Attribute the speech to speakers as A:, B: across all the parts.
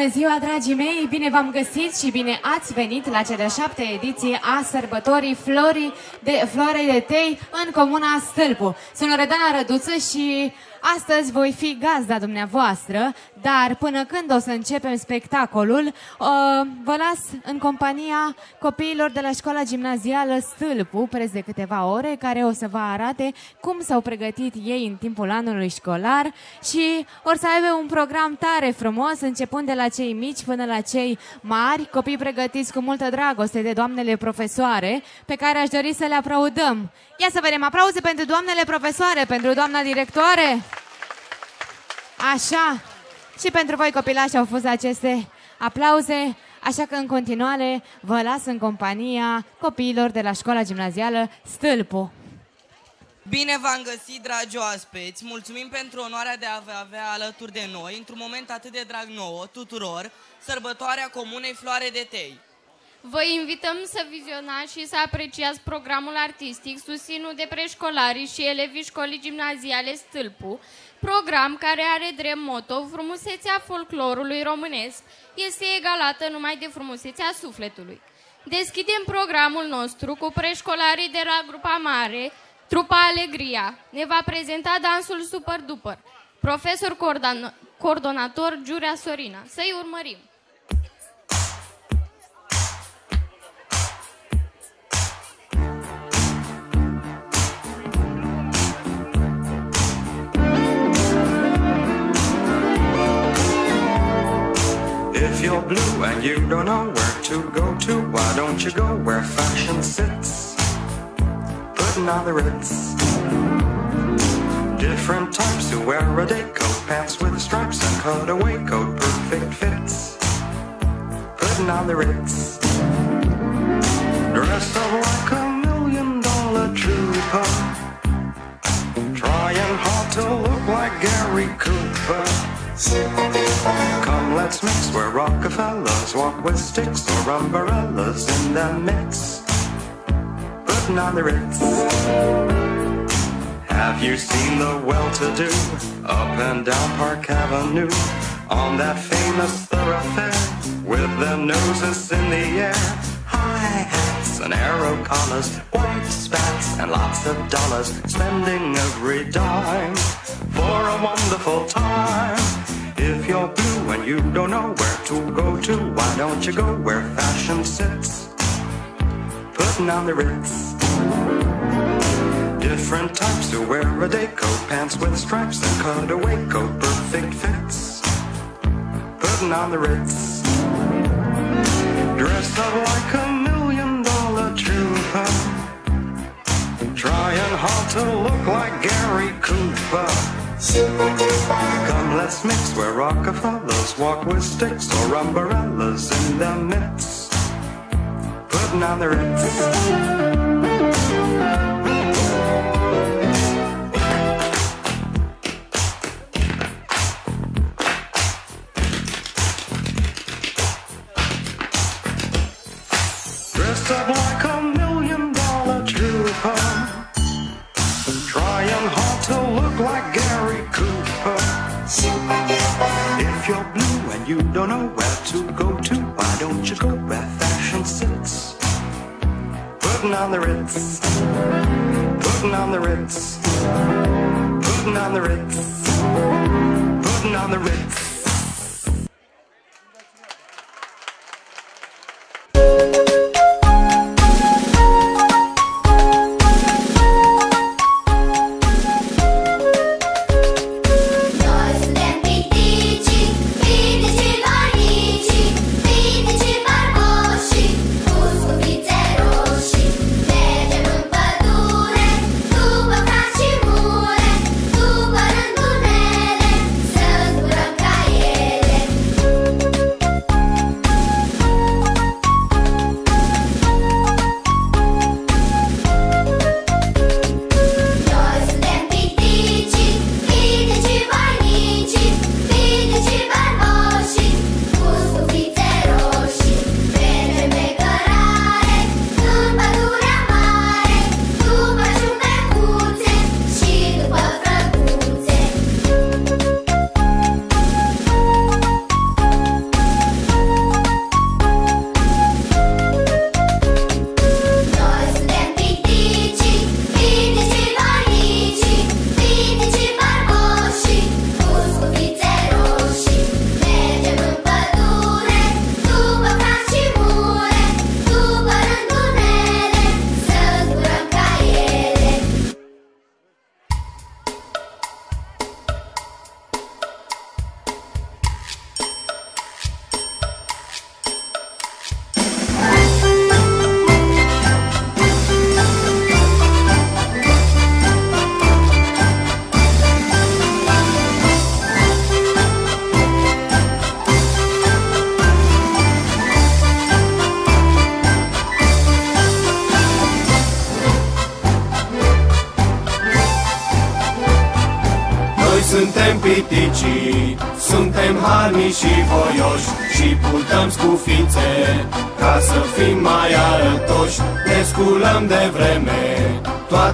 A: Bună ziua, dragii mei! Bine v-am găsit și bine ați venit la cea de șapte ediție a sărbătorii Florii de, Florei de Tei în Comuna Stâlpu. Sunt Loredana Răduță și Astăzi voi fi gazda dumneavoastră, dar până când o să începem spectacolul, uh, vă las în compania copiilor de la școala gimnazială Stâlpu, preț de câteva ore, care o să vă arate cum s-au pregătit ei în timpul anului școlar și or să aibă un program tare frumos, începând de la cei mici până la cei mari, copii pregătiți cu multă dragoste de doamnele profesoare, pe care aș dori să le aplaudăm. Ia să vedem, aplauze pentru doamnele profesoare, pentru doamna directoare. Așa. Și pentru voi copilași au fost aceste aplauze, așa că în continuare vă las în compania copiilor de la școala gimnazială Stâlpu.
B: Bine v-am găsit, dragi oaspeți! Mulțumim pentru onoarea de a vă avea alături de noi, într-un moment atât de drag nouă, tuturor, sărbătoarea Comunei Floare de Tei.
C: Vă invităm să vizionați și să apreciați programul artistic susținut de preșcolarii și elevii școlii gimnaziale Stâlpu, program care are drept moto frumusețea folclorului românesc este egalată numai de frumusețea sufletului. Deschidem programul nostru cu preșcolarii de la grupa mare, trupa Alegria. Ne va prezenta dansul Super Duper. Profesor coordonator Giurea Sorina. Să-i urmărim!
D: You don't know where to go to, why don't you go where fashion sits? Putting on the ritz. Different types who wear a day coat, pants with stripes and cutaway coat, perfect fits. Putting on the ritz. Dressed up like a million dollar trooper. Trying hard to look like Gary Cooper. Come, let's mix where Rockefellers walk with sticks or umbrellas in the mix. Putting on the Ritz. Have you seen the well-to-do up and down Park Avenue on that famous thoroughfare with their noses in the air? High and arrow collars, white spats and lots of dollars, spending every dime for a wonderful time. If you're blue and you don't know where to go to, why don't you go where fashion sits? Putting on the Ritz. Different types who wear a day coat, pants with stripes and cutaway coat, perfect fits. Putting on the Ritz. Dressed up like a Trying hard to look like Gary Cooper. Come, let's mix where Rockefellers walk with sticks or umbrellas in their midst. Putting on the Ritz. Dressed up like a don't know where to go to, why don't you go where fashion sits? Putting on the Ritz. Putting on the Ritz. Putting on the Ritz. Putting on the Ritz.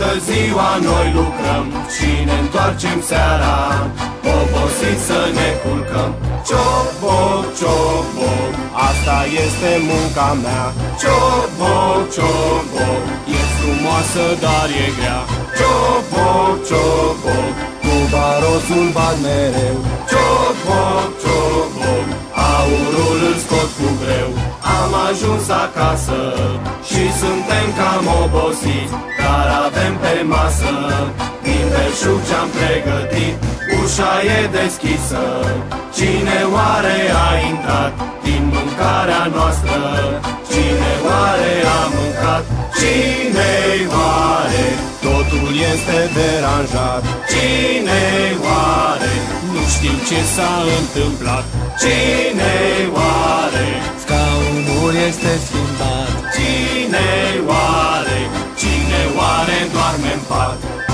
E: Toată ziua noi lucrăm. Și ne întoarcem seara, obosiți să ne culcăm. Cioboc, cioboc, asta este munca mea. Cioboc, cioboc, e frumoasă, dar e grea. Cioboc, cioboc, cu barosul bat mereu. Cioboc, cioboc, ajuns acasă și suntem cam obosiți Dar avem pe masă din belșug ce-am pregătit Ușa e deschisă, cine oare a intrat din mâncarea noastră? Cine oare a mâncat? cine oare? Totul este deranjat cine oare? Nu știu ce s-a întâmplat cine oare? Scaunul este schimbat cine oare? Cine oare doarme în pat?